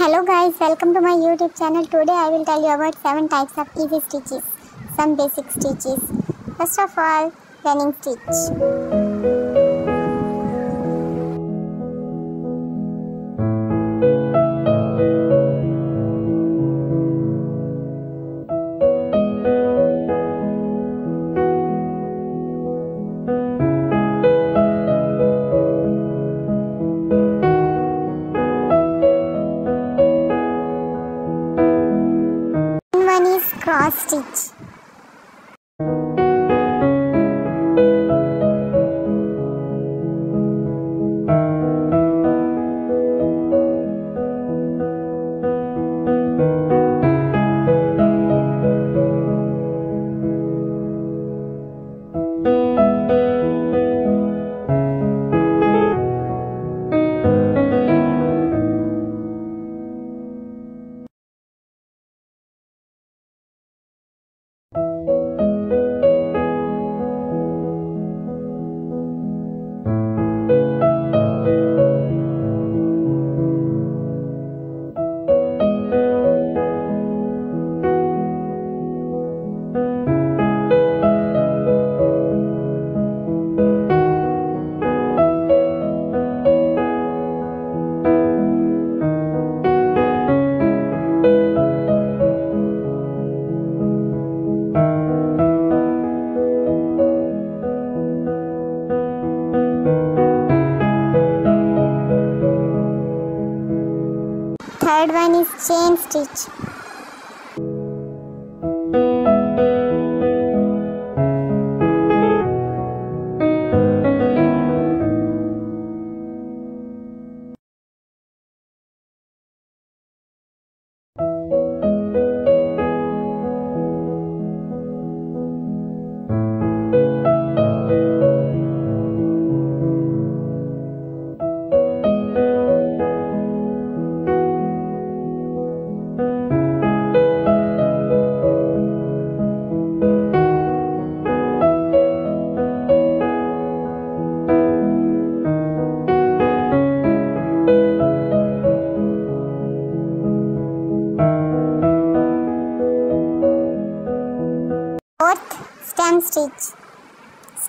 Hello guys, welcome to my YouTube channel. Today I will tell you about 7 types of easy stitches. Some basic stitches. First of all, running stitch. Street. Chain stitch.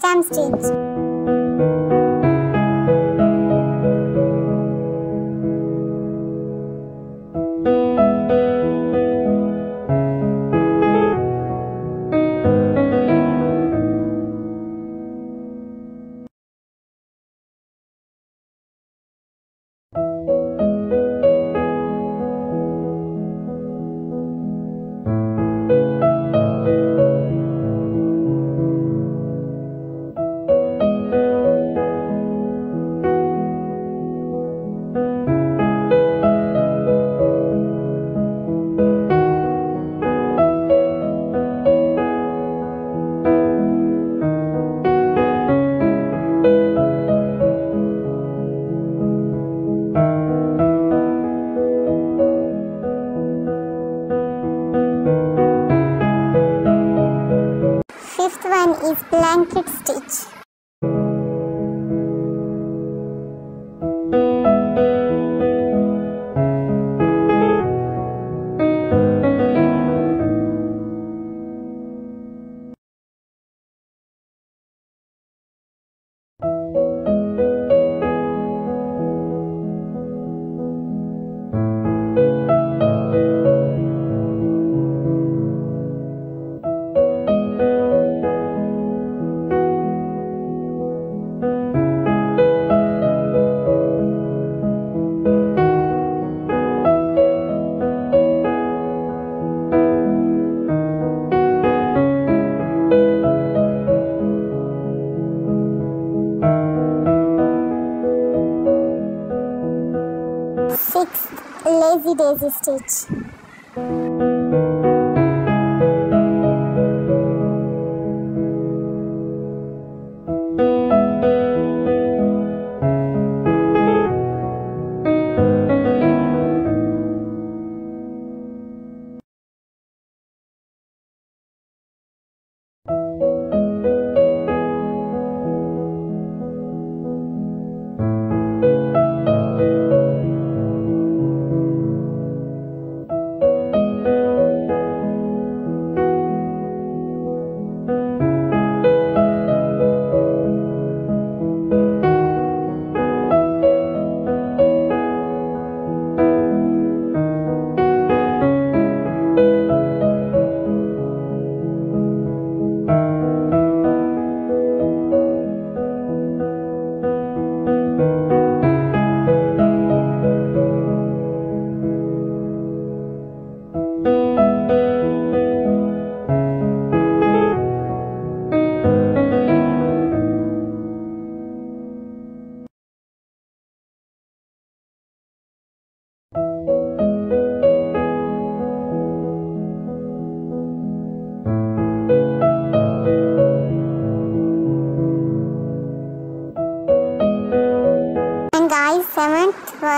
Stem stitch. Is blanket stitch. Sixth, lazy daisy stitch.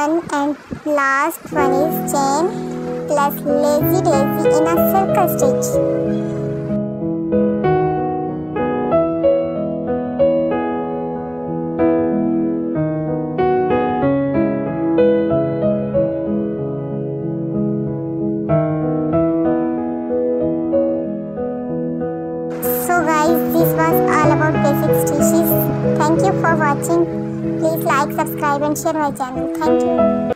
Next one is chain plus lazy daisy in a circle stitch. So guys, this was all about basic stitches. Thank you for watching. Please like, subscribe and share my channel. Thank you.